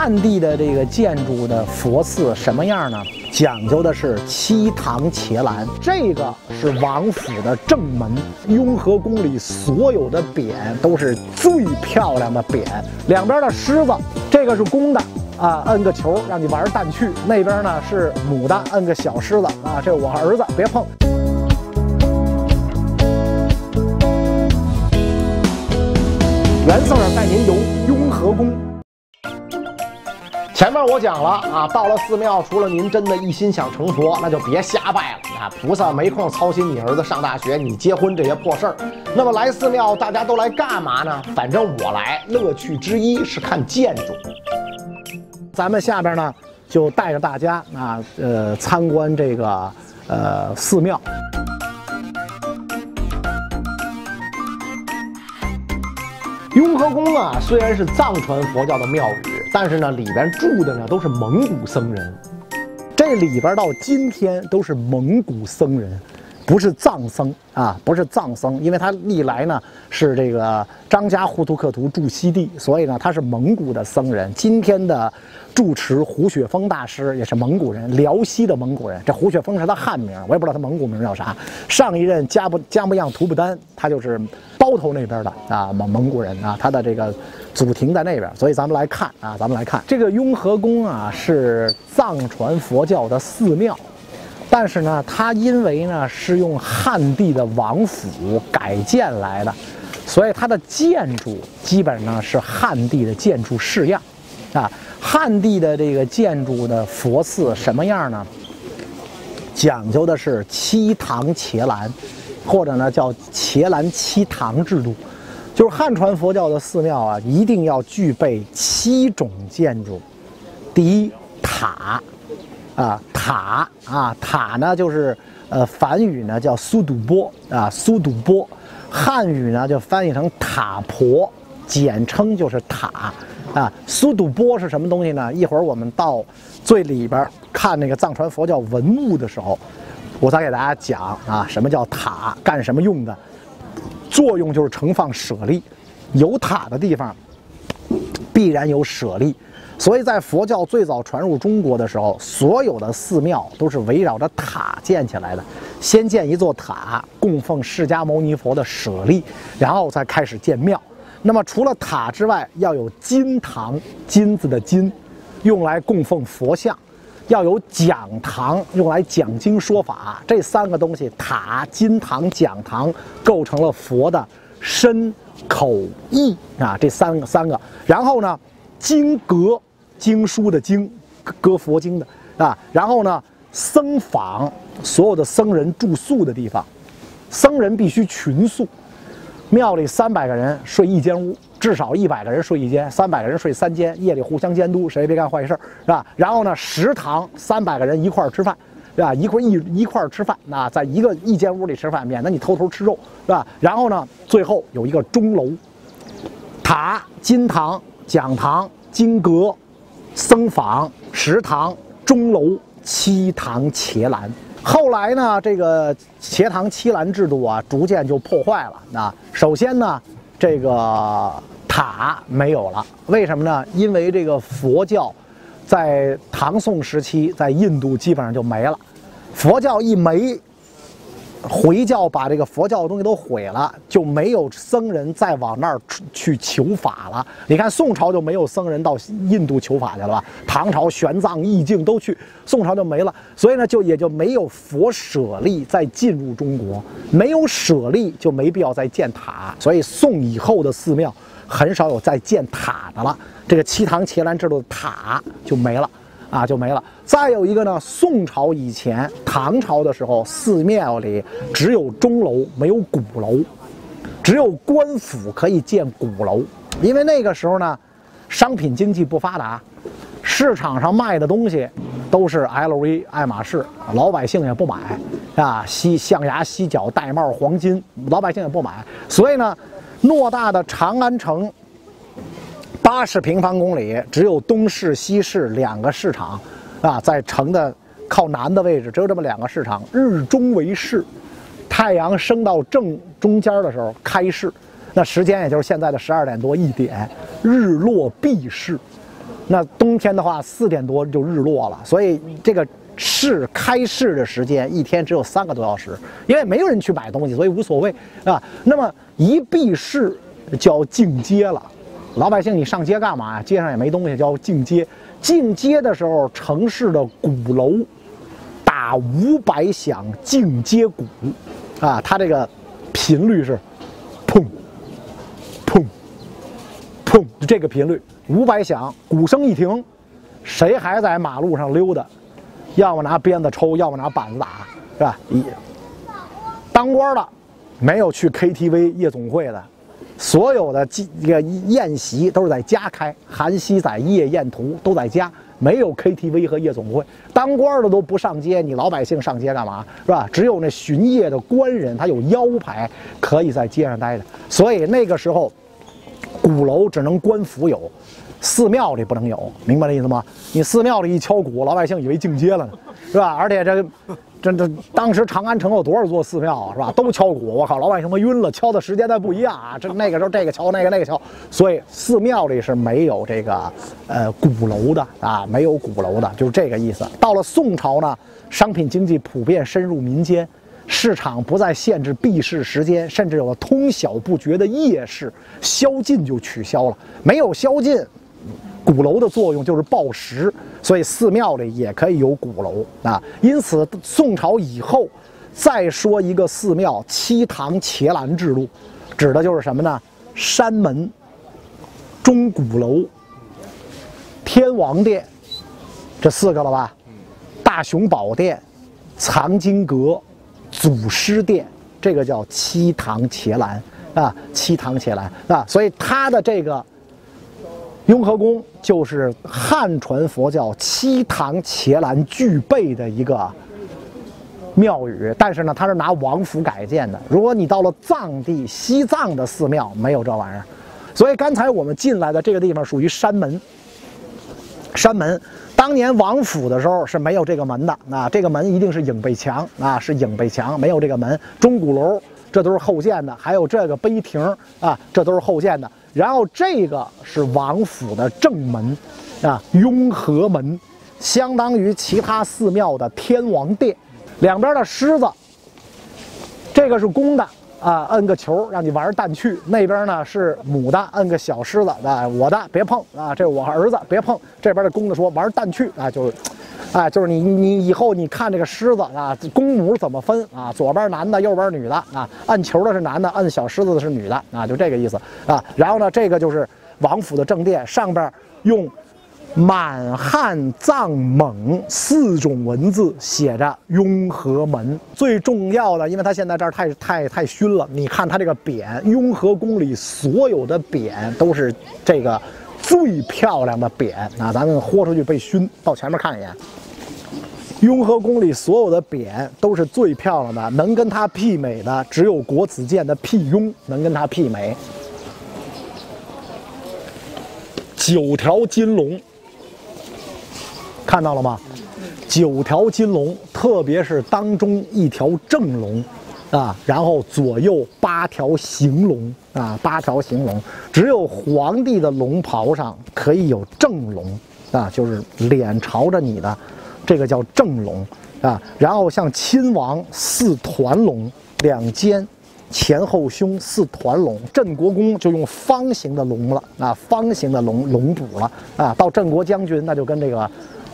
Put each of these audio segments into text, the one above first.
汉地的这个建筑的佛寺什么样呢？讲究的是七堂伽蓝，这个是王府的正门。雍和宫里所有的匾都是最漂亮的匾，两边的狮子，这个是公的啊，摁个球让你玩蛋去；那边呢是母的，摁个小狮子啊，这我儿子别碰。袁 Sir 带您游雍和宫。前面我讲了啊，到了寺庙，除了您真的一心想成佛，那就别瞎拜了啊！菩萨没空操心你儿子上大学、你结婚这些破事儿。那么来寺庙，大家都来干嘛呢？反正我来，乐趣之一是看建筑。咱们下边呢，就带着大家啊，呃，参观这个呃寺庙。雍和宫啊，虽然是藏传佛教的庙宇。但是呢，里边住的呢都是蒙古僧人，这里边到今天都是蒙古僧人，不是藏僧啊，不是藏僧，因为他历来呢是这个张家呼图克图驻西地，所以呢他是蒙古的僧人。今天的住持胡雪峰大师也是蒙古人，辽西的蒙古人。这胡雪峰是他汉名，我也不知道他蒙古名叫啥。上一任加布加木样图布丹，他就是包头那边的啊蒙蒙古人啊，他的这个。祖庭在那边，所以咱们来看啊，咱们来看这个雍和宫啊，是藏传佛教的寺庙，但是呢，它因为呢是用汉地的王府改建来的，所以它的建筑基本上是汉地的建筑式样，啊，汉地的这个建筑的佛寺什么样呢？讲究的是七堂伽蓝，或者呢叫伽蓝七堂制度。就是汉传佛教的寺庙啊，一定要具备七种建筑。第一，塔，啊塔啊塔呢，就是呃梵语呢叫苏堵波啊苏堵波，汉语呢就翻译成塔婆，简称就是塔啊。苏堵波是什么东西呢？一会儿我们到最里边看那个藏传佛教文物的时候，我再给大家讲啊，什么叫塔，干什么用的。作用就是盛放舍利，有塔的地方，必然有舍利，所以在佛教最早传入中国的时候，所有的寺庙都是围绕着塔建起来的。先建一座塔，供奉释迦牟尼佛的舍利，然后再开始建庙。那么除了塔之外，要有金堂，金子的金，用来供奉佛像。要有讲堂用来讲经说法，这三个东西塔、金堂、讲堂构成了佛的身、口、意啊，这三个三个。然后呢，经阁，经书的经，搁佛经的啊。然后呢，僧房，所有的僧人住宿的地方，僧人必须群宿，庙里三百个人睡一间屋。至少一百个人睡一间，三百个人睡三间，夜里互相监督，谁也别干坏事儿是吧？然后呢，食堂三百个人一块儿吃饭，对吧？一块一一块儿吃饭，那在一个一间屋里吃饭，免得你偷偷吃肉，是吧？然后呢，最后有一个钟楼，塔、金堂、讲堂、金阁、僧坊、食堂、钟楼、七堂伽蓝。后来呢，这个伽堂七蓝制度啊，逐渐就破坏了。那首先呢。这个塔没有了，为什么呢？因为这个佛教在唐宋时期在印度基本上就没了，佛教一没。回教把这个佛教的东西都毁了，就没有僧人再往那儿去求法了。你看宋朝就没有僧人到印度求法去了吧？唐朝玄奘、义净都去，宋朝就没了。所以呢，就也就没有佛舍利再进入中国，没有舍利就没必要再建塔。所以宋以后的寺庙很少有再建塔的了，这个七堂伽蓝制度的塔就没了。啊，就没了。再有一个呢，宋朝以前、唐朝的时候，寺庙里只有钟楼，没有鼓楼，只有官府可以建鼓楼。因为那个时候呢，商品经济不发达，市场上卖的东西都是 LV、爱马仕，老百姓也不买啊。西象牙、犀角、玳瑁、黄金，老百姓也不买。所以呢，偌大的长安城。八十平方公里，只有东市、西市两个市场，啊，在城的靠南的位置，只有这么两个市场。日中为市，太阳升到正中间的时候开市，那时间也就是现在的十二点多一点。日落闭市，那冬天的话，四点多就日落了，所以这个市开市的时间一天只有三个多小时，因为没有人去买东西，所以无所谓啊。那么一闭市就要进街了，老百姓你上街干嘛呀？街上也没东西，叫进街。进街的时候，城市的鼓楼打五百响进街鼓，啊，它这个频率是砰砰砰，这个频率。五百响，鼓声一停，谁还在马路上溜达？要么拿鞭子抽，要么拿板子打，是吧？一当官的没有去 KTV 夜总会的，所有的宴席都是在家开，韩熙载夜宴图都在家，没有 KTV 和夜总会。当官的都不上街，你老百姓上街干嘛？是吧？只有那巡夜的官人，他有腰牌，可以在街上待着。所以那个时候，鼓楼只能官府有。寺庙里不能有，明白这意思吗？你寺庙里一敲鼓，老百姓以为进街了呢，是吧？而且这这这，当时长安城有多少座寺庙啊，是吧？都敲鼓，我靠，老百姓都晕了，敲的时间再不一样啊。这那个时候这个敲，那个那个敲，所以寺庙里是没有这个呃鼓楼的啊，没有鼓楼的，就是这个意思。到了宋朝呢，商品经济普遍深入民间。市场不再限制闭市时间，甚至有了通晓不绝的夜市，宵禁就取消了。没有宵禁。鼓楼的作用就是报时，所以寺庙里也可以有鼓楼啊。因此，宋朝以后再说一个寺庙七堂伽蓝制度，指的就是什么呢？山门、钟鼓楼、天王殿，这四个了吧？大雄宝殿、藏经阁、祖师殿，这个叫七堂伽蓝啊。七堂伽蓝啊，所以它的这个。雍和宫就是汉传佛教七堂伽蓝具备的一个庙宇，但是呢，它是拿王府改建的。如果你到了藏地、西藏的寺庙，没有这玩意儿。所以刚才我们进来的这个地方属于山门。山门，当年王府的时候是没有这个门的啊，这个门一定是影背墙啊，是影背墙，没有这个门。钟鼓楼这都是后建的，还有这个碑亭啊，这都是后建的。然后这个是王府的正门，啊，雍和门，相当于其他寺庙的天王殿。两边的狮子，这个是公的，啊，摁个球让你玩蛋去；那边呢是母的，摁个小狮子，啊，我的别碰，啊，这我儿子别碰。这边的公的说玩蛋去，啊，就是。哎，就是你你以后你看这个狮子啊，公母怎么分啊？左边男的，右边女的啊。按球的是男的，按小狮子的是女的啊，就这个意思啊。然后呢，这个就是王府的正殿，上边用满汉藏蒙四种文字写着雍和门。最重要的，因为它现在这儿太太太熏了，你看它这个匾，雍和宫里所有的匾都是这个。最漂亮的匾啊，咱们豁出去被熏，到前面看一眼。雍和宫里所有的匾都是最漂亮的，能跟它媲美的只有国子监的辟雍能跟它媲美。九条金龙，看到了吗？九条金龙，特别是当中一条正龙。啊，然后左右八条行龙啊，八条行龙，只有皇帝的龙袍上可以有正龙啊，就是脸朝着你的，这个叫正龙啊。然后像亲王四团龙，两肩、前后胸四团龙，镇国公就用方形的龙了啊，方形的龙龙补了啊。到镇国将军那就跟这个。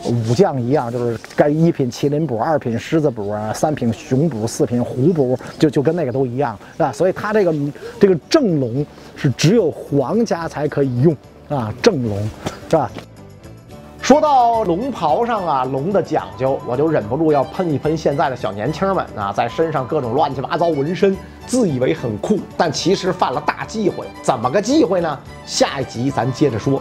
武将一样，就是该一品麒麟补，二品狮子补，三品熊补，四品虎补，就就跟那个都一样，是吧？所以他这个这个正龙是只有皇家才可以用啊，正龙，是吧？说到龙袍上啊，龙的讲究，我就忍不住要喷一喷现在的小年轻们啊，在身上各种乱七八糟纹身，自以为很酷，但其实犯了大忌讳。怎么个忌讳呢？下一集咱接着说。